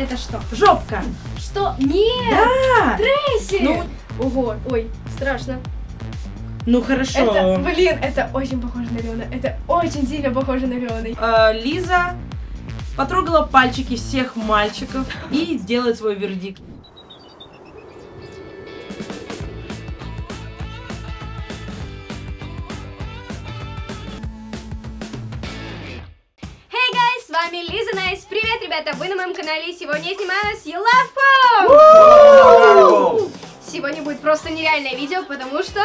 Это что? Жопка. Что? Нет! Да. Трейси! Ну, Ого, ой, страшно. ну хорошо. Это, блин, это очень похоже на Леона. Это очень сильно похоже на Леона. Э, Лиза потрогала пальчики всех мальчиков и делает свой вердикт. Hey, guys, с вами Лиза Найс. Привет, ребята, вы на моем канале. Сегодня я снимаю с Елафом. Сегодня будет просто нереальное видео, потому что...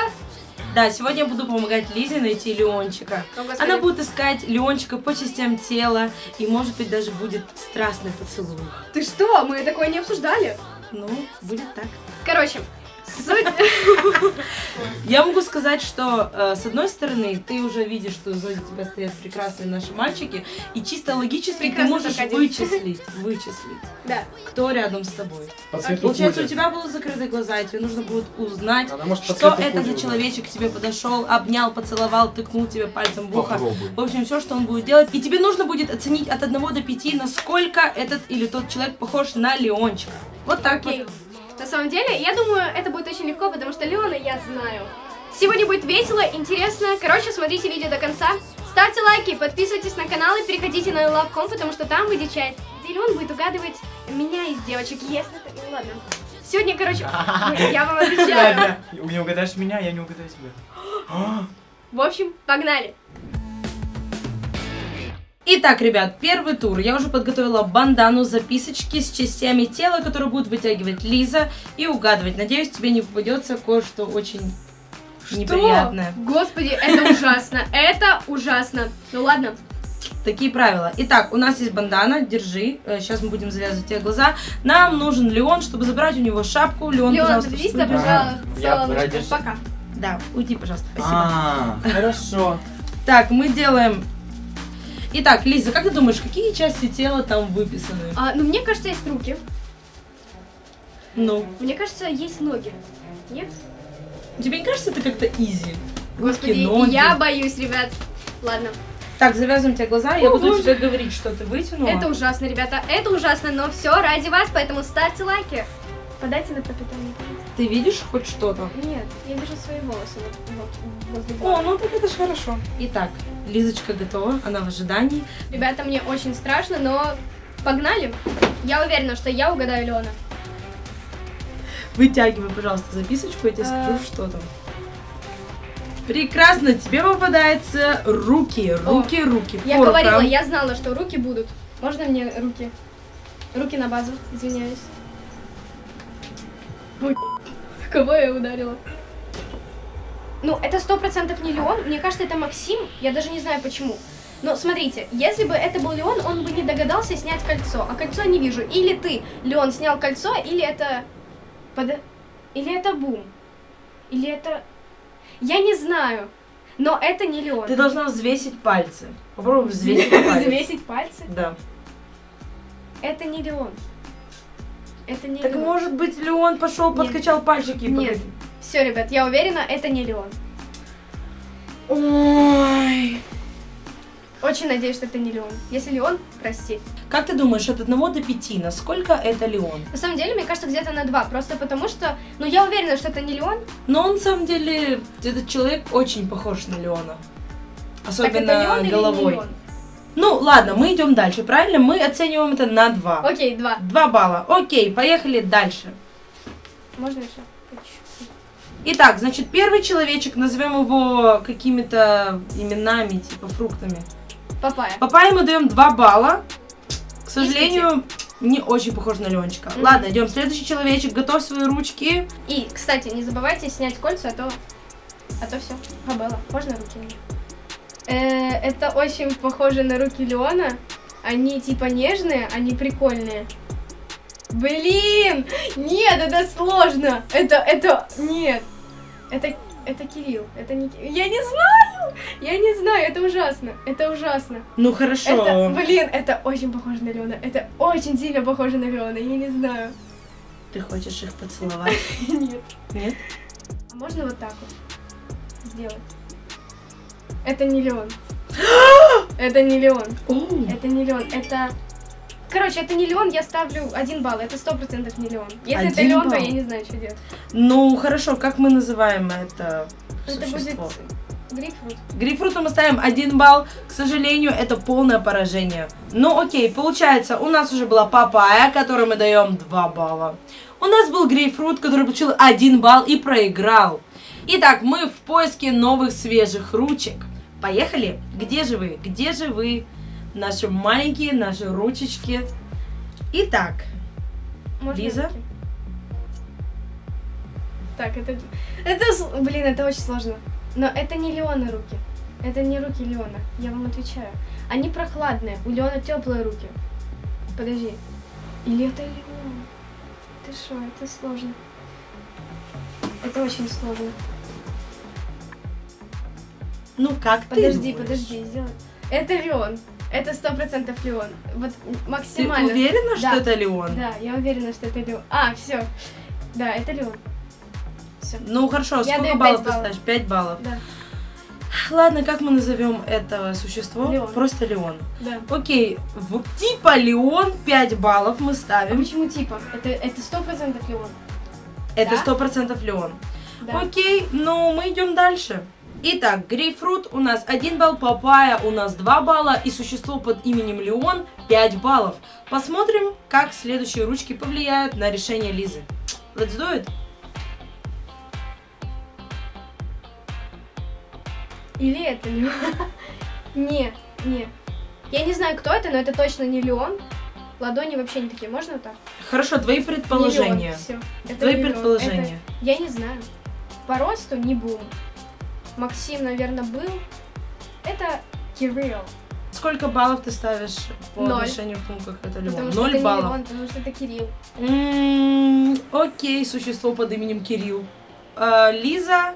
Да, сегодня я буду помогать Лизе найти Леончика. О. Она будет искать Леончика по частям тела, и может быть даже будет страстный поцелуй. Ты что? Мы такое не обсуждали. Ну, будет так. Короче, суть... Я могу сказать, что э, с одной стороны, ты уже видишь, что сзади тебя стоят прекрасные наши мальчики, и чисто логически ты Прекрасный можешь один. вычислить, вычислить, Да. кто рядом с тобой. Получается, у тебя будут закрыты глаза, и тебе нужно будет узнать, Она может что это за человечек к тебе подошел, обнял, поцеловал, тыкнул тебе пальцем в ухо. Попробуй. В общем, все, что он будет делать. И тебе нужно будет оценить от 1 до 5, насколько этот или тот человек похож на Леончика. Вот так Окей. вот. На самом деле, я думаю, это будет очень легко, потому что Леона я знаю. Сегодня будет весело, интересно. Короче, смотрите видео до конца. Ставьте лайки, подписывайтесь на канал и переходите на Love.com, потому что там выйдет часть, где Леон будет угадывать меня из девочек. Если это... Ну ладно. Сегодня, короче, я вам отвечаю. Ладно, не угадаешь меня, я не угадаю тебя. В общем, погнали. Итак, ребят, первый тур. Я уже подготовила бандану, записочки с частями тела, которые будут вытягивать Лиза и угадывать. Надеюсь, тебе не попадется кое-что очень неприятное. Господи, это ужасно. Это ужасно. Ну ладно. Такие правила. Итак, у нас есть бандана, держи. Сейчас мы будем завязывать тебе глаза. Нам нужен Леон, чтобы забрать у него шапку. Леон, Леон, пожалуйста, студию. пожалуйста. Я Пока. Да, уйди, пожалуйста. Спасибо. А, хорошо. Так, мы делаем... Итак, Лиза, как ты думаешь, какие части тела там выписаны? А, ну, мне кажется, есть руки. Ну, Мне кажется, есть ноги. Нет? тебе не кажется это как-то изи? Господи, Руки, ноги. я боюсь, ребят. Ладно. Так, завязываем тебе глаза, я О, буду боже. тебе говорить, что ты вытянула. Это ужасно, ребята. Это ужасно, но все ради вас, поэтому ставьте лайки. Подайте на пропитание. Ты видишь хоть что-то? Нет, я вижу свои волосы вот, вот возле О, ну так это ж хорошо. Итак, Лизочка готова, она в ожидании. Ребята, мне очень страшно, но погнали. Я уверена, что я угадаю Леона. Вытягивай, пожалуйста, записочку, я тебе скажу, что там. Прекрасно, тебе попадаются руки, руки, руки. Я по говорила, я знала, что руки будут. Можно мне руки? Руки на базу, извиняюсь. Ой, кого я ударила? Ну, это сто процентов не Леон. Мне кажется, это Максим. Я даже не знаю почему. Но смотрите, если бы это был Леон, он бы не догадался снять кольцо. А кольцо не вижу. Или ты, Леон, снял кольцо, или это... Под... Или это Бум. Или это... Я не знаю. Но это не Леон. Ты должна взвесить пальцы. Попробуй взвесить пальцы. Взвесить пальцы? Да. Это не Леон. Это не Так Леон. может быть, Леон пошел, Нет. подкачал пальчики и Нет. Все, ребят, я уверена, это не Леон. Ой. Очень надеюсь, что это не Леон. Если Леон, прости. Как ты думаешь, от 1 до 5, насколько это Леон? На самом деле, мне кажется, где-то на два. Просто потому что, ну, я уверена, что это не Леон. Но он, на самом деле, этот человек очень похож на Леона. Так Особенно это Леон или не головой. Леон? Ну, ладно, мы идем дальше, правильно? Мы оцениваем это на 2. Окей, два. 2 балла. Окей, поехали дальше. Можно еще? Итак, значит, первый человечек, назовем его какими-то именами, типа фруктами. Папайя. Папайе мы даем 2 балла. К сожалению, не очень похож на Ленчика. Мгм. Ладно, идем. Следующий человечек, готовь свои ручки. И, кстати, не забывайте снять кольца, а то... А то все. Побыла. Можно руки мне? Э, это очень похоже на руки Леона. Они типа нежные, они прикольные. Блин! Нет, это сложно! Это, это, нет. Это, это Кирилл. Это не Я не знаю! Я не знаю, это ужасно. Это ужасно. Ну хорошо. Это, блин, это очень похоже на Леона. Это очень сильно похоже на Леона. Я не знаю. Ты хочешь их поцеловать? Нет. Нет? А можно вот так вот сделать? Это не Леон. Это не Леон. Это не Леон. Это короче, это не Леон, я ставлю один балл. Это сто процентов не Леон. Если это Один Леон, то я не знаю, что делать. Ну, хорошо, как мы называем это Это будет существо? грейпфрут. Грейпфруту мы ставим один балл. К сожалению, это полное поражение. Ну, окей, получается, у нас уже была папайя, которой мы даем 2 балла. У нас был грейпфрут, который получил 1 балл и проиграл. Итак, мы в поиске новых свежих ручек. Поехали. Где же вы? Где же вы? Наши маленькие, наши ручечки. Итак, Можно Лиза? руки? Так, это... Это, блин, это очень сложно. Но это не Леона руки. Это не руки Леона. Я вам отвечаю. Они прохладные. У Леона теплые руки. Подожди. Или это Леон? Ты что, это сложно. Это очень сложно. Ну как ты Подожди, подожди, сделай. Это Леон. Это сто процентов Леон. Вот Ты максимально. уверена, Да. что это Леон? Да, я уверена, что это Леон. А, все. Да, это Леон. Все. Ну хорошо, Я сколько баллов ты ставишь? 5 баллов. Да, Ладно, как мы назовем это существо? Леон. Просто Леон. да. Окей, в типа Леон 5 баллов мы А ставим. почему типа? Это это сто процентов Леон. Это Да? сто процентов Леон. Да. Окей, ну мы идем дальше. Итак, грейпфрут у нас 1 балл, папайя у нас 2 балла и существо под именем Леон 5 баллов. Посмотрим, как следующие ручки повлияют на решение Лизы. Let's do it. Или это Леон? Не, не. Я не знаю, кто это, но это точно не Леон. Ладони вообще не такие. Можно вот так? Хорошо, твои предположения. Все. Это Твои не Леон. предположения. Это- Я не знаю. По росту не Бум. Максим, наверное, был. Это Кирилл. Сколько баллов ты ставишь по Ноль. отношению к тому, как это Леон? Ноль баллов. Леон, потому что это Кирилл. М, Окей, существо под именем Кирилл. Э, Лиза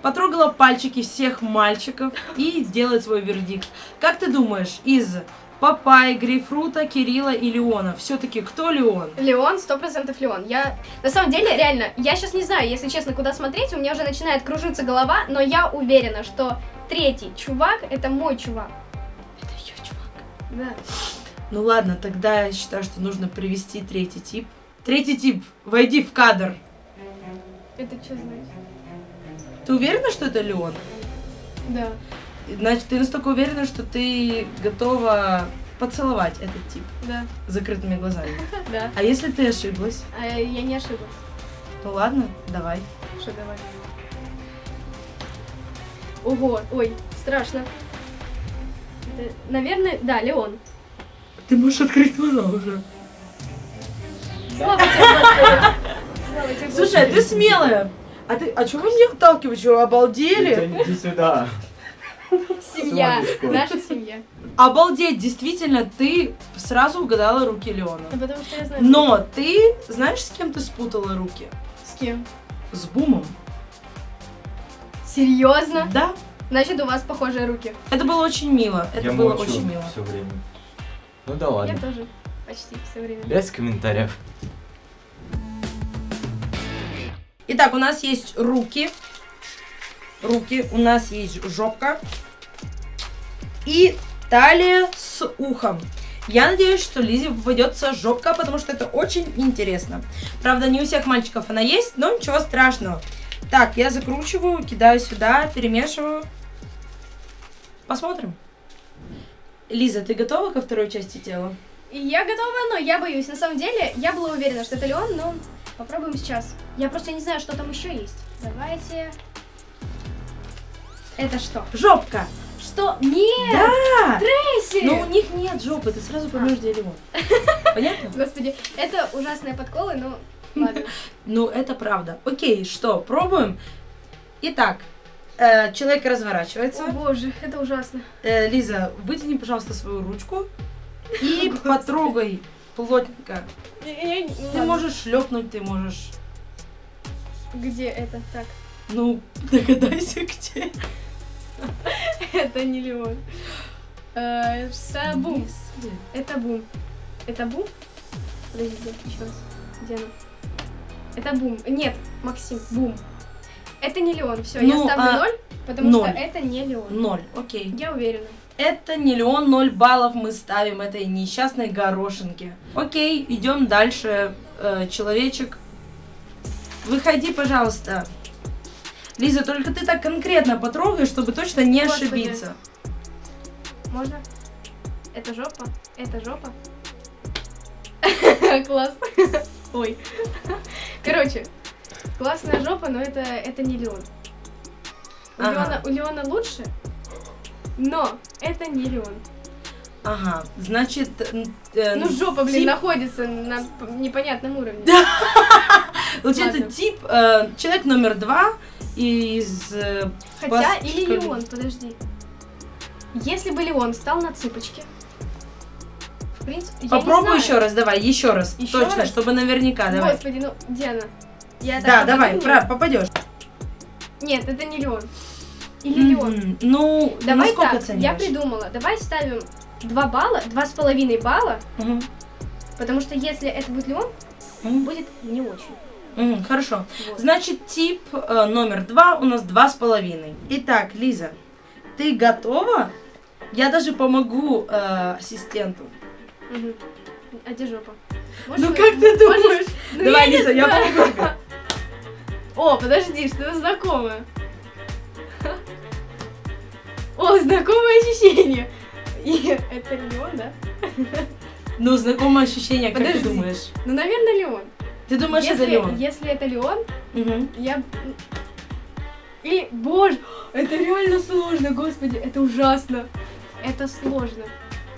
потрогала пальчики всех мальчиков и делает свой вердикт. Как ты думаешь, из Папай, Грейпфрута, Кирилла и Леона, все-таки кто Леон? Леон, сто процентов Леон. Я, на самом деле, реально, я сейчас не знаю, если честно, куда смотреть, у меня уже начинает кружиться голова, но я уверена, что третий чувак, это мой чувак. Это ее чувак. Да. Ну ладно, тогда я считаю, что нужно привести третий тип. Третий тип, войди в кадр. Это что значит? Ты уверена, что это Леон? Да. Значит, ты настолько уверена, что ты готова поцеловать этот тип Да. с закрытыми глазами. Да. А если ты ошиблась? А, я не ошиблась. Ну ладно, давай. Что давай? Ого, ой, страшно. Это, наверное, да, Леон. Ты можешь открыть глаза уже. Слава тебе, Господи. Слава тебе, Слушай, а ты смелая. А ты, а чего вы меня отталкиваете? Что, обалдели? Иди сюда. Семья, наша семья. Обалдеть, действительно, ты сразу угадала руки Леона. Ну, потому что я знаю. Но ты знаешь, с кем ты спутала руки? С кем? С Бумом. Серьезно? Да. Значит, у вас похожие руки. Это было очень мило. Это Я было молчу очень мило. все время. Ну да Я ладно. тоже почти все время. Без комментариев. Итак, у нас есть руки. Руки. У нас есть жопка. И талия с ухом. Я надеюсь, что Лизе попадется жопка, потому что это очень интересно. Правда, не у всех мальчиков она есть, но ничего страшного. Так, я закручиваю, кидаю сюда, перемешиваю. Посмотрим. Лиза, ты готова ко второй части тела? Я готова, но я боюсь. На самом деле, я была уверена, что это Леон, но попробуем сейчас. Я просто не знаю, что там еще есть. Давайте. Это что? Жопка! Что? Нет! Да! Трейси! Но у них нет жопы, ты сразу поймешь, где Леон. Понятно? Господи, это ужасные подколы, но ладно. Ну, это правда. Окей, что, пробуем? Итак, э, человек разворачивается. О боже, это ужасно. Э, Лиза, вытяни, пожалуйста, свою ручку и потрогай плотненько. Ну Ты можешь шлепнуть, ты можешь... Где это? Так, Ну, догадайся, где. Это не Леон. Э, са- бум. Это бум. Это бум? Подожди, где? Еще раз. Где она? Это бум. Нет, Максим, бум. Это не Леон. Все, я Ну, ставлю а, ноль, потому ноль. что это не Леон. Ноль, окей. Я уверена. Это не Леон, 0 баллов мы ставим этой несчастной горошинке. Окей, идем дальше. Э, человечек, выходи, пожалуйста. Лиза, только ты так конкретно потрогай, чтобы точно не Господи. ошибиться. Можно? Это жопа? Это жопа? Класс. Ой. Короче, классная жопа, но это, это не Леон. У, Ага. Леона, у Леона лучше, но это не Леон. Ага, значит... э, Ну, жопа, блин, тип- находится на непонятном уровне. Получается, тип э, человек номер два из... э, Хотя, Пас- или? Леон, подожди. Если бы Леон стал на цыпочки, в принципе, Попробуй еще раз, давай, еще раз. Еще точно, раз? чтобы наверняка, давай. Господи, ну, Диана, я так Да, давай, прав, попадешь. Нет, это не Леон. Или Леон. Мгм. Ну, Давай насколько так, я придумала. Давай ставим 2 балла, два с половиной балла, Мгм. потому что если это будет Леон, Мгм. будет не очень. Мгм, Хорошо. Вот. Значит, тип э, номер два у нас два с половиной. Итак, Лиза, ты готова? Я даже помогу э, ассистенту. Мгм. А где жопа? Ну Можешь- как ты можешь- думаешь? Ну, Давай, не Лиза, я помогу тебе. О, подожди, что-то знакомое. О, знакомое ощущение. И это Леон, да? Ну, знакомое ощущение, как Подожди. ты думаешь? Ну, наверное, Леон. Ты думаешь, если, это Леон? если это Леон, Мгм. я... Или, боже, это реально сложно, господи, это ужасно. Это сложно.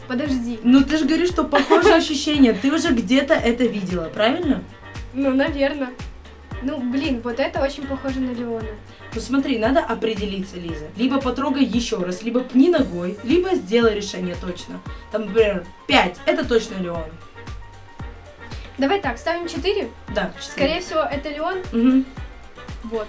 Подожди. Ну, ты же говоришь, что похожее ощущение. Ты уже где-то это видела, правильно? Ну, наверное. Ну, блин, вот это очень похоже на Леона. Ну смотри, надо определиться, Лиза. Либо потрогай еще раз, либо пни ногой, либо сделай решение точно. Там, например, 5, это точно Леон. Давай так, ставим 4. Да, Скорее всего, это Леон. Мгм. Вот.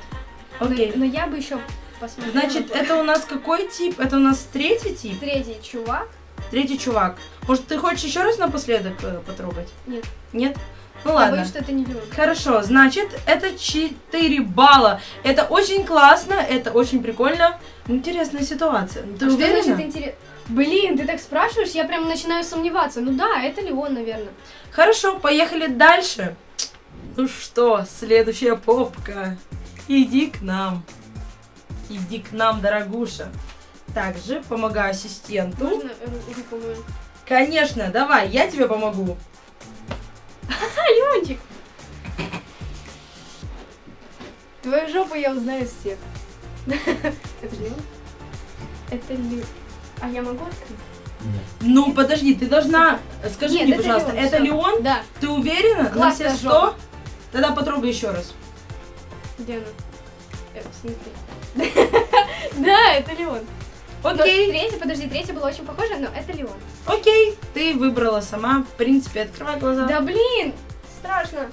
Но- Окей. Но, я бы еще посмотрела. Значит, это у нас какой тип? Это у нас третий тип? Третий чувак. Третий чувак. Может, ты хочешь еще раз напоследок э, потрогать? Нет. Нет? Ну Я ладно. боюсь, что это не Леон. Хорошо, значит, это 4 балла. Это очень классно, это очень прикольно. Интересная ситуация. Ты Что уверена? значит интересно? Блин, ты так спрашиваешь, я прям начинаю сомневаться. Ну да, это Леон, наверное. Хорошо, поехали дальше. Ну что, следующая попка. Иди к нам. Иди к нам, дорогуша. Также помогаю ассистенту. Можно ру- руку мою? Конечно, давай, я тебе помогу. Леончик! Твою жопу я узнаю всех. Это Леон? Это Леон. А я могу открыть? Нет. Ну, подожди, ты должна... Скажи Нет, мне, это пожалуйста, Леон, это всё. Леон? Да. Ты уверена? На Классная все сто? жопа. Тогда потрогай еще раз. Где она? Э, в смысле? Да, это Леон. Но Окей, третья, подожди, третья была очень похожа, но это Леон. окей. Ты выбрала сама. В принципе, открывай глаза. Да блин! Страшно.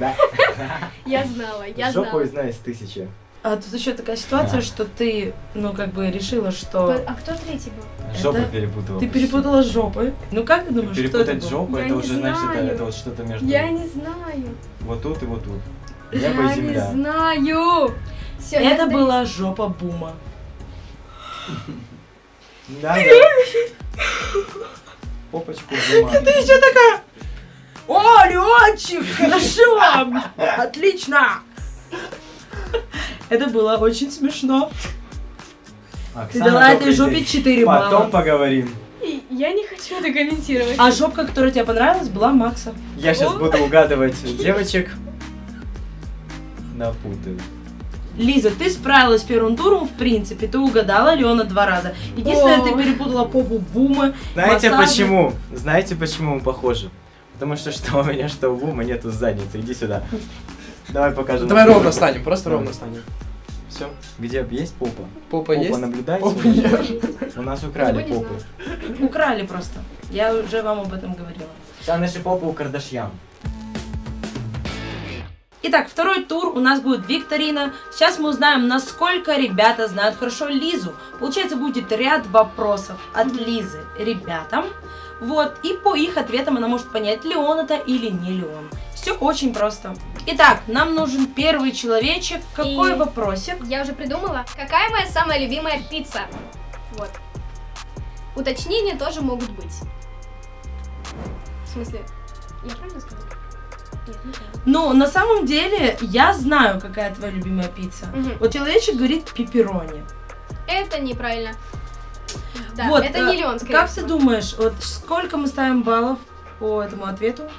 Да. Я знала, я Жопу знала. из тысячи. А тут еще такая ситуация, что ты, ну, как бы решила, что... А кто третий был? Жопу Это- перепутала. Ты почти. перепутала с жопой. Ну как ты думаешь, кто это Перепутать был? жопу, Я это уже значит, это, знаю. это вот что-то между Я не знаю. вот тут и вот тут. Небо я и земля. не знаю. Все, Это была жопа бума. Да, да. Попочку зима. Ты еще такая... О, Леончик, хорошо, отлично. Это было очень смешно. Ты Оксана, дала этой жопе день. 4 Потом балла. поговорим. Я не хочу это комментировать. А жопка, которая тебе понравилась, была Макса. Я сейчас буду угадывать девочек. Напутаю. Лиза, ты справилась с первым туром, в принципе, ты угадала Леона два раза. Единственное, О. ты перепутала попу бума. Знаете массажи. почему? Знаете почему мы похожи? Потому что что у меня, что у Бума нету задницы. Иди сюда. Давай покажем. Давай ровно станем, просто ровно станем. Все. Где есть попа? Попа Попа есть? наблюдайте. Попы нет. У нас украли не попы. Украли просто. Я уже вам об этом говорила. Вся наши попы у Кардашьян. Итак, второй тур у нас будет викторина. Сейчас мы узнаем, насколько ребята знают хорошо Лизу. Получается, будет ряд вопросов от Лизы ребятам. Вот, и по их ответам она может понять, ли он это или не ли он. Все очень просто. Итак, нам нужен первый человечек. Какой И- вопросик? Я уже придумала. Какая моя самая любимая пицца? Вот. Уточнения тоже могут быть. В смысле, я правильно сказала? Ну, на самом деле, я знаю, какая твоя любимая пицца. Мгм. Вот человечек говорит пепперони. Это неправильно. Да, вот, это э, не Леон, скорее Как всего. ты думаешь, вот сколько мы ставим баллов по этому ответу?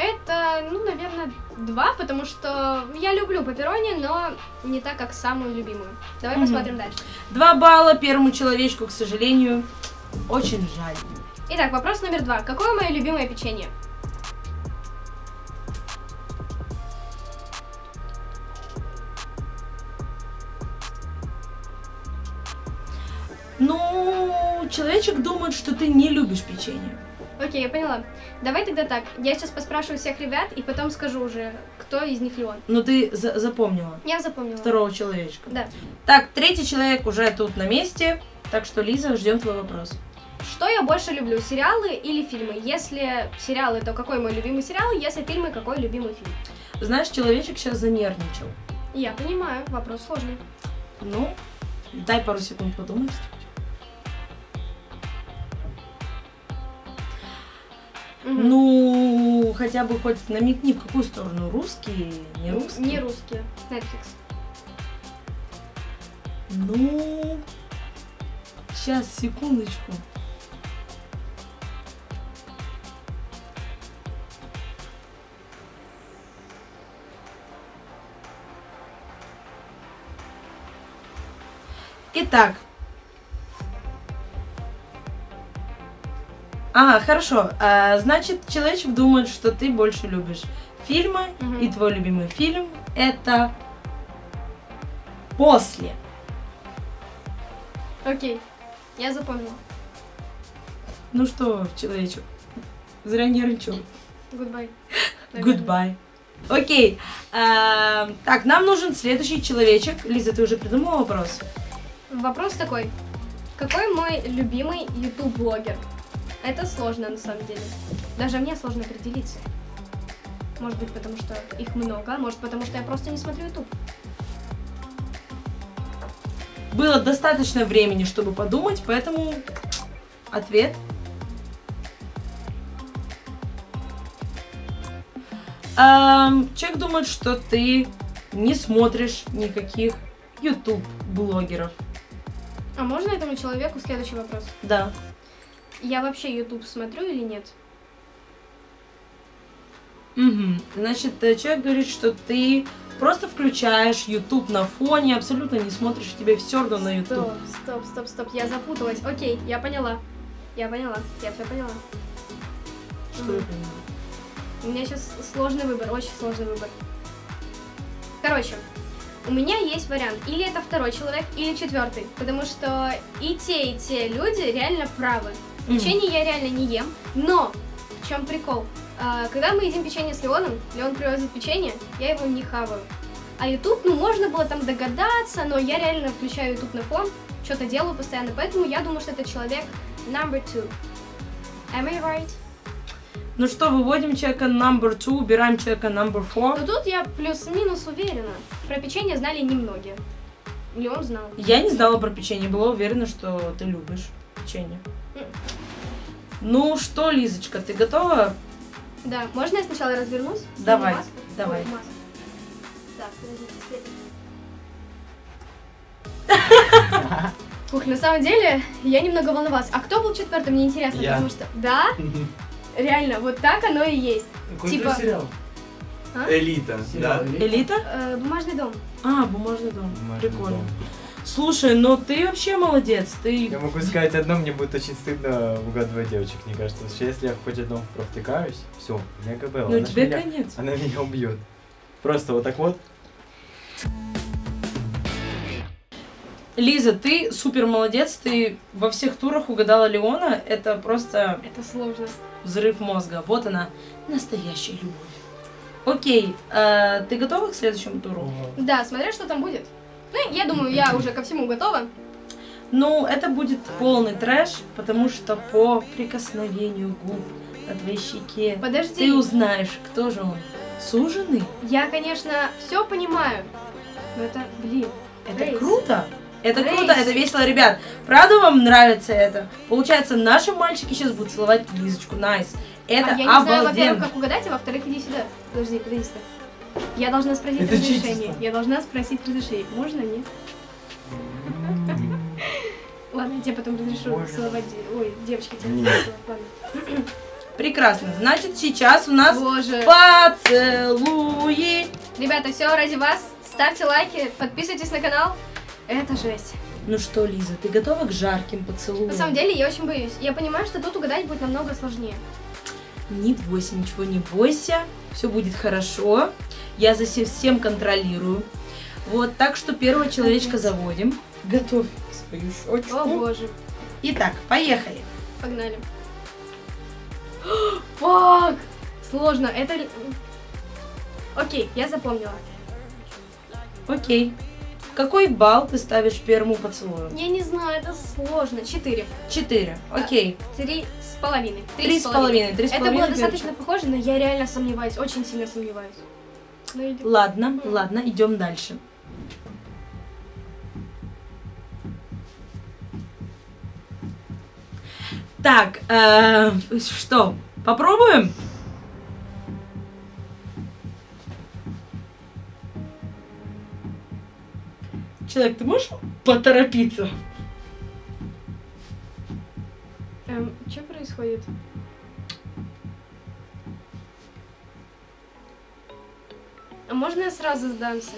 Это, ну, наверное, два, потому что я люблю пепперони, но не так, как самую любимую. Давай Мгм. посмотрим дальше. Два балла первому человечку, к сожалению. Очень жаль. Итак, вопрос номер два. Какое мое любимое печенье? Ну, человечек думает, что ты не любишь печенье. Окей, я поняла. Давай тогда так. Я сейчас поспрашиваю всех ребят и потом скажу уже, кто из них Леон. Но ты за- запомнила Я запомнила. второго человечка. Да. Так, третий человек уже тут на месте. Так что, Лиза, ждем твой вопрос. Что я больше люблю, сериалы или фильмы? Если сериалы, то какой мой любимый сериал? Если фильмы, какой любимый фильм? Знаешь, человечек сейчас занервничал. Я понимаю, вопрос сложный. Ну, дай пару секунд подумать. Мгм. Ну, хотя бы хоть намекни, в какую сторону. Русский, не русский? Не русские. Netflix. Ну, сейчас, секундочку. Итак. Ага, хорошо. А, значит, человечек думает, что ты больше любишь фильмы, Мгм. и твой любимый фильм это после. Окей. Я запомнила. Ну что, человечек, зря нервничал. Goodbye. Наверное. Goodbye. Окей. а, так, нам нужен следующий человечек. Лиза, ты уже придумала вопрос? Вопрос такой. Какой мой любимый YouTube-блогер? Это сложно на самом деле. Даже мне сложно определиться. Может быть, потому что их много, а может, потому что я просто не смотрю YouTube. Было достаточно времени, чтобы подумать, поэтому ответ. Ам, человек думает, что ты не смотришь никаких YouTube-блогеров. А можно этому человеку следующий вопрос? Да. Я вообще YouTube смотрю или нет? Мгм. Значит, э, человек говорит, что ты просто включаешь YouTube на фоне, абсолютно не смотришь, тебе все равно на YouTube. Стоп, стоп, стоп, стоп, я запуталась. Окей, я поняла. Я поняла, я все поняла. Что я понимаю? У меня сейчас сложный выбор, очень сложный выбор. Короче, у меня есть вариант. Или это второй человек, или четвертый. Потому что и те, и те люди реально правы. Печенье я реально не ем. Но в чем прикол? А, когда мы едим печенье с Леоном, Леон привозит печенье, я его не хаваю. А YouTube, ну можно было там догадаться, но я реально включаю YouTube на фон, что-то делаю постоянно. Поэтому я думаю, что это человек number two. Am I right? Ну что, выводим человека number two, убираем человека number four. Но тут я плюс-минус уверена. Про печенье знали немногие. Леон знал. Я не знала про печенье, была уверена, что ты любишь печенье. Ну что, Лизочка, ты готова? Да, можно я сначала развернусь? Давай, маску? давай. Ой, маску. Так, подождите, свет. Ух, на самом деле, я немного волновалась. А кто был четвертым, мне интересно, Я. потому что... Да? Реально, вот так оно и есть. Какой Типа- сериал? А? Элита, Сериал да? «Элита»? Элита? Э, бумажный дом. А, бумажный дом. Бумажный Прикольно. дом. Слушай, ну ты вообще молодец. Ты Я могу сказать одно, мне будет очень стыдно угадывать девочек, мне кажется. Потому что если я хоть одном провтыкаюсь, все, меня ГБ. Ну тебе меня- конец. Она меня убьет. Просто вот так вот. Лиза, ты супер молодец, ты во всех турах угадала Леона. Это просто Это сложно. взрыв мозга. Вот она, настоящая любовь. Окей, э, ты готова к следующему туру? Да, смотря что там будет. Ну, я думаю, я уже ко всему готова. Ну, это будет полный трэш, потому что по прикосновению губ на твоей щеке Подожди. ты узнаешь, кто же он. Суженый? Я, конечно, все понимаю. Но это, блин, Это Грейс. круто. Это Рейс. круто, это весело, ребят. Правда вам нравится это? Получается, наши мальчики сейчас будут целовать Лизочку. Найс. Это а я не знаю, во-первых, как угадать, а во-вторых, иди сюда. Подожди, подожди. Я должна спросить Это разрешение. чичество. Я должна спросить разрешение. Можно, нет? Ладно, я тебе потом разрешу Можно. целовать. Ой, девочки, тебе. Ладно. Прекрасно. Значит, сейчас у нас Боже. поцелуи. Ребята, все ради вас. Ставьте лайки, подписывайтесь на канал. Это жесть. Ну что, Лиза, ты готова к жарким поцелуям? На самом деле, я очень боюсь. Я понимаю, что тут угадать будет намного сложнее. Не бойся, ничего не бойся. Все будет хорошо. Я за всем- контролирую. Вот, так что первого человечка заводим. Готовь свою щечку. О боже. Итак, поехали. Погнали. Фак! Сложно. Это... Окей, я запомнила. Окей. Какой балл ты ставишь первому поцелую? Я не знаю, это сложно. Четыре. Четыре. Окей. Три с половиной. Три с половиной. Три с Это было достаточно похоже, но я реально сомневаюсь. Очень сильно сомневаюсь. Ну. Ладно, ладно, идем дальше. Так, э, что, попробуем? Человек, ты можешь поторопиться? Эм, что происходит? Можно я сразу сдамся?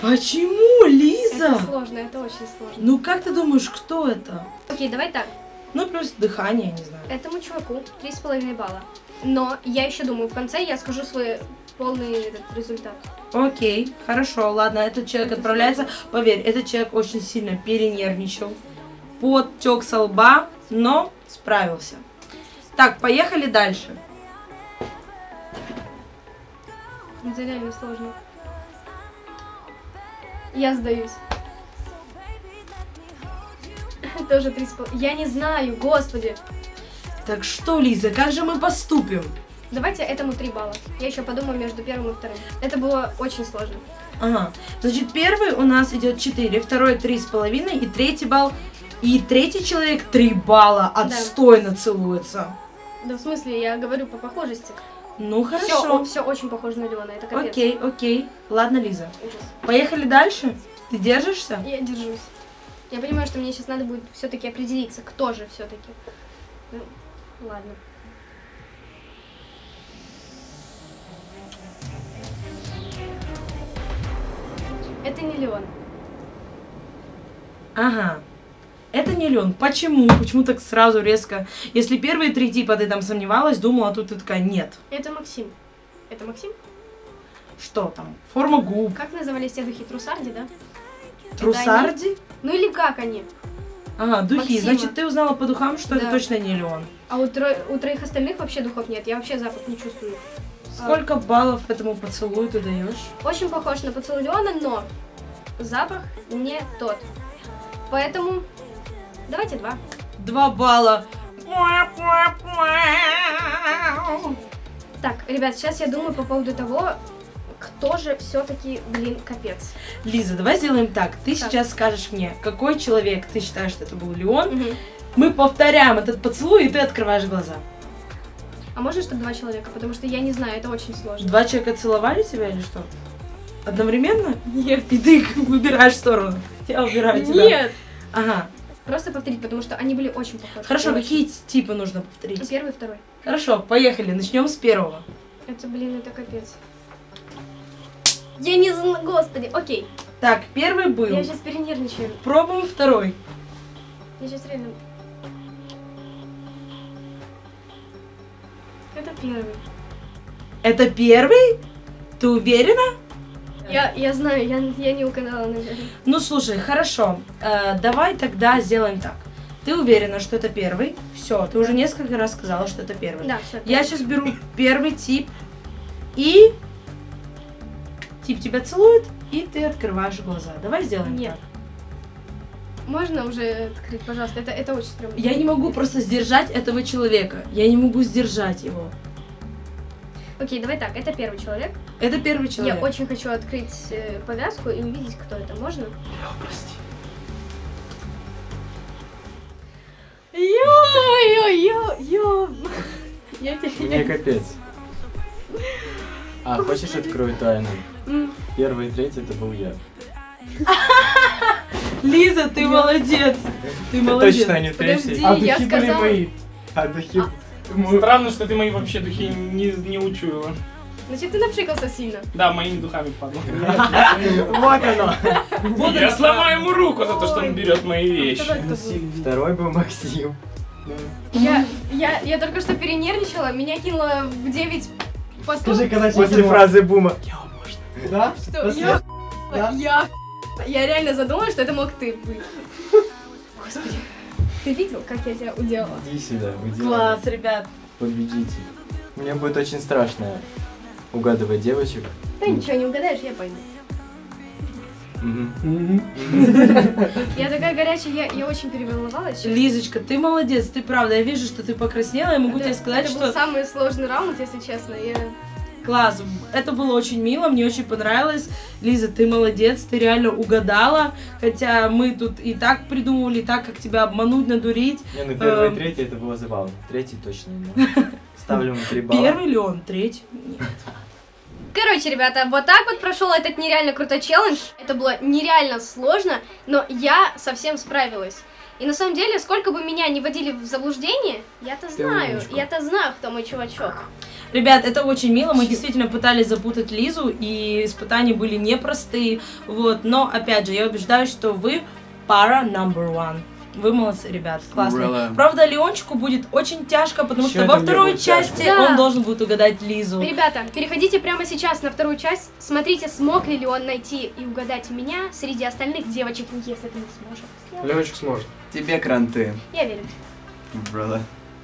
Почему, Лиза? Это сложно, это очень сложно. Ну как ты думаешь, кто это? Окей, давай так. Ну плюс дыхание, не знаю. Этому чуваку три с половиной балла. Но я еще думаю, в конце я скажу свой полный этот результат. Окей, хорошо, ладно, этот человек Это отправляется. Поверь, этот человек очень сильно перенервничал. Подтек со лба, но справился. Так, поехали дальше. Это реально сложно. Я сдаюсь. Тоже три с пол- Я не знаю, господи. Так что, Лиза, как же мы поступим? Давайте этому три балла. Я еще подумаю между первым и вторым. Это было очень сложно. Ага, значит, первый у нас идет 4, второй 3,5 и третий балл. И третий человек 3 балла отстойно целуется. Да в смысле, я говорю по похожести. Ну, Все, хорошо. все очень похоже на Леона, это капец. Окей, окей. Ладно, Лиза. Ужас. Поехали дальше. Ты держишься? Я держусь. Я понимаю, что мне сейчас надо будет все-таки определиться, кто же все-таки. Ну, ладно. Это не Леон. Ага. Это не Лен. Почему? Почему так сразу резко? Если первые три типа ты там сомневалась, думала, а тут ты такая, нет. Это Максим. Это Максим? Что там? Форма губ. Как назывались те духи? Трусарди, да? Трусарди? Ну или как они? Ага, духи. Максима. Значит, ты узнала по духам, что это Да. точно не Леон. А у, тро- у троих остальных вообще духов нет. Я вообще запах не чувствую. Сколько баллов этому поцелую ты даешь? Очень похож на поцелуй Леона, но запах не тот. Поэтому давайте два. Два балла. Так, ребят, сейчас я думаю по поводу того, кто же все-таки, блин, капец. Лиза, давай сделаем так. Ты Так. сейчас скажешь мне, какой человек ты считаешь, что это был Леон. Мгм. Мы повторяем этот поцелуй, и ты открываешь глаза. А можно, чтобы два человека? Потому что я не знаю, это очень сложно. Два человека целовали тебя или что? Одновременно? Нет. И ты выбираешь сторону. Я убираю тебя. Нет! Ага. Просто повторить, потому что они были очень похожи. Хорошо, Очень. какие типы нужно повторить? Первый и второй. Хорошо, поехали. Начнем с первого. Это, блин, это капец. Я не знаю, господи. Окей, Так, первый был. я сейчас перенервничаю. Пробуем второй. Я сейчас реально... Это первый. Это первый? Ты уверена? Я, я знаю, я, я не угадала, наверное. Ну слушай, хорошо. Э, давай тогда сделаем так. Ты уверена, что это первый? Все, ты уже несколько раз сказала, что это первый. Да, все. Я сейчас беру первый тип и тип тебя целует, и ты открываешь глаза. Давай сделаем Нет. так. Можно уже открыть, пожалуйста? Это, это очень стрёмно. Я не могу просто сдержать этого человека. Я не могу сдержать его. Окей, давай так, это первый человек. Это первый Я человек. очень хочу открыть э, повязку и увидеть, кто это. Можно? Прости. Ё-ё-ё-ё. Я Мне капец. А, хочешь открою тайну? Первый и третий это был я. Лиза, ты молодец. Ты молодец. Точно не третий. А я сказала- мои. А духи... Странно, что ты мои вообще духи не, не учуяла. Значит, ты напшикался сильно. Да, моими духами падал. Вот оно. Вот Я сломаю ему руку за то, что он берет мои вещи. Второй был? Максим. Я, я, я только что перенервничала, меня кинуло в 9 потом. когда После фразы бума. Я можно. Да? Что? Я, Да? я, я реально задумалась, что это мог ты быть. Господи. Ты видел, как я тебя уделала? Иди сюда, уйди. Класс, ребят. Победитель. Мне будет очень страшно угадывать девочек. Да ничего, не угадаешь, я пойму. Я такая горячая, я, я очень переволновалась. Лизочка, ты молодец, ты правда. Я вижу, что ты покраснела. Я могу Это- тебе сказать, это что был самый сложный раунд, если честно. Я... класс. Это было очень мило, мне очень понравилось. Лиза, ты молодец, ты реально угадала. Хотя мы тут и так придумывали, и так, как тебя обмануть, надурить. Не, ну первый Эм. и третий это было забавно. Третий точно не. Ставлю ему три балла. Первый ли он? Третий? Нет. Короче, ребята, вот так вот прошел этот нереально крутой челлендж. Это было нереально сложно, но я совсем справилась. И на самом деле, сколько бы меня не водили в заблуждение, я-то знаю, я-то знаю, кто мой чувачок. Ребят, это очень мило. Мы действительно пытались запутать Лизу, и испытания были непростые. Вот, но опять же, я убеждаюсь, что вы пара number one. Вы молодцы, ребят, классные. Ура. Правда, Леончику будет очень тяжко, потому Чё что во второй части Да. он должен будет угадать Лизу. Ребята, переходите прямо сейчас на вторую часть, смотрите, смог ли он найти и угадать меня среди остальных девочек, если ты не сможешь. Левочек сможет. Тебе кранты, Я верю. брала.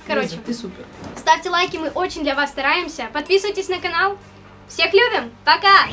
Короче, Лиза, ты супер. ставьте лайки, мы очень для вас стараемся. Подписывайтесь на канал. Всех любим, пока!